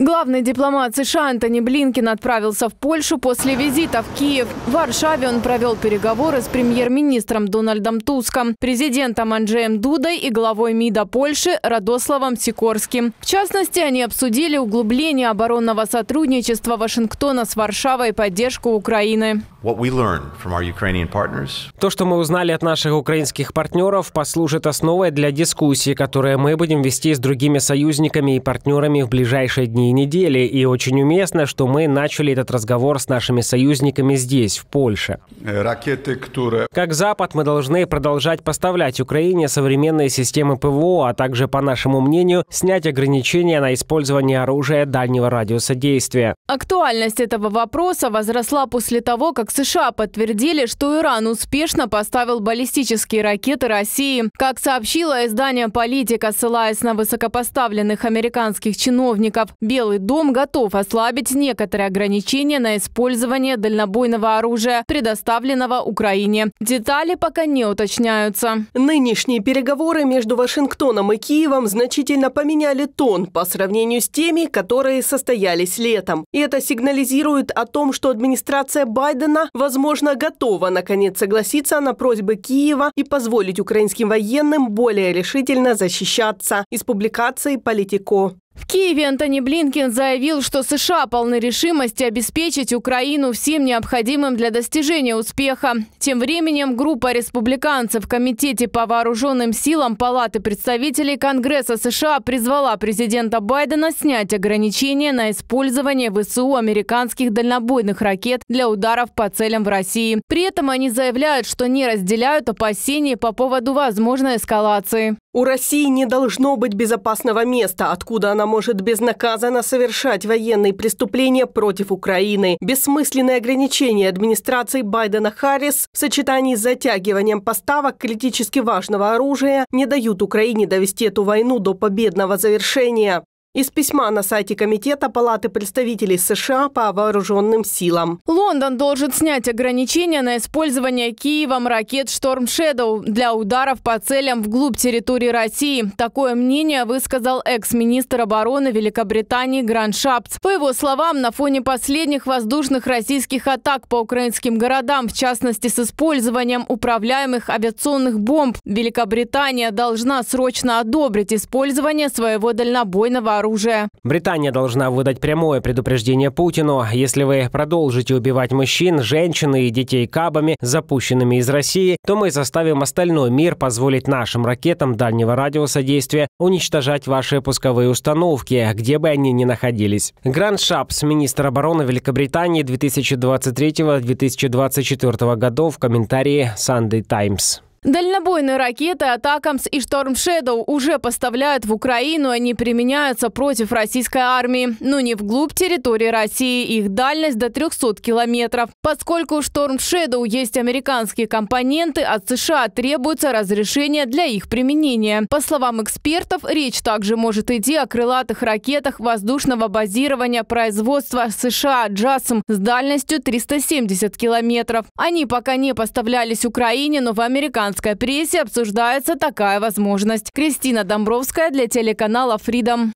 Главный дипломат США Антони Блинкин отправился в Польшу после визита в Киев. В Варшаве он провел переговоры с премьер-министром Дональдом Туском, президентом Анджеем Дудой и главой МИДа Польши Радославом Сикорским. В частности, они обсудили углубление оборонного сотрудничества Вашингтона с Варшавой и поддержку Украины. То, что мы узнали от наших украинских партнеров, послужит основой для дискуссии, которые мы будем вести с другими союзниками и партнерами в ближайшие дни и недели. И очень уместно, что мы начали этот разговор с нашими союзниками здесь, в Польше. Ракеты, которые... Как Запад мы должны продолжать поставлять Украине современные системы ПВО, а также, по нашему мнению, снять ограничения на использование оружия дальнего радиуса действия. Актуальность этого вопроса возросла после того, как США подтвердили, что Иран успешно поставил баллистические ракеты России. Как сообщило издание «Политика», ссылаясь на высокопоставленных американских чиновников, Белый дом готов ослабить некоторые ограничения на использование дальнобойного оружия, предоставленного Украине. Детали пока не уточняются. Нынешние переговоры между Вашингтоном и Киевом значительно поменяли тон по сравнению с теми, которые состоялись летом. И это сигнализирует о том, что администрация Байдена возможно, готова наконец согласиться на просьбы Киева и позволить украинским военным более решительно защищаться. Из публикации «Политико». В Киеве Антони Блинкин заявил, что США полны решимости обеспечить Украину всем необходимым для достижения успеха. Тем временем группа республиканцев в Комитете по вооруженным силам Палаты представителей Конгресса США призвала президента Байдена снять ограничения на использование ВСУ американских дальнобойных ракет для ударов по целям в России. При этом они заявляют, что не разделяют опасений по поводу возможной эскалации. У России не должно быть безопасного места, откуда она может безнаказанно совершать военные преступления против Украины. Бессмысленные ограничения администрации Байдена-Харрис в сочетании с затягиванием поставок критически важного оружия не дают Украине довести эту войну до победного завершения. Из письма на сайте Комитета Палаты представителей США по вооруженным силам. Лондон должен снять ограничения на использование Киевом ракет «Шторм Shadow для ударов по целям вглубь территории России. Такое мнение высказал экс-министр обороны Великобритании Гранд Шапц. По его словам, на фоне последних воздушных российских атак по украинским городам, в частности с использованием управляемых авиационных бомб, Великобритания должна срочно одобрить использование своего дальнобойного оружия. Британия должна выдать прямое предупреждение Путину. Если вы продолжите убивать мужчин, женщин и детей кабами, запущенными из России, то мы заставим остальной мир позволить нашим ракетам дальнего радиуса действия уничтожать ваши пусковые установки, где бы они ни находились. Гранд Шапс, министр обороны Великобритании 2023-2024 годов в комментарии Sunday Times. Дальнобойные ракеты «Атакамс» и «Шторм Шэдоу» уже поставляют в Украину, они применяются против российской армии, но не вглубь территории России. Их дальность до 300 километров. Поскольку у «Шторм Шэдоу» есть американские компоненты, от США требуется разрешение для их применения. По словам экспертов, речь также может идти о крылатых ракетах воздушного базирования производства США «Джасм» с дальностью 370 километров. Они пока не поставлялись Украине, но в американском американской прессе обсуждается такая возможность. Кристина Домбровская для телеканала Freedom.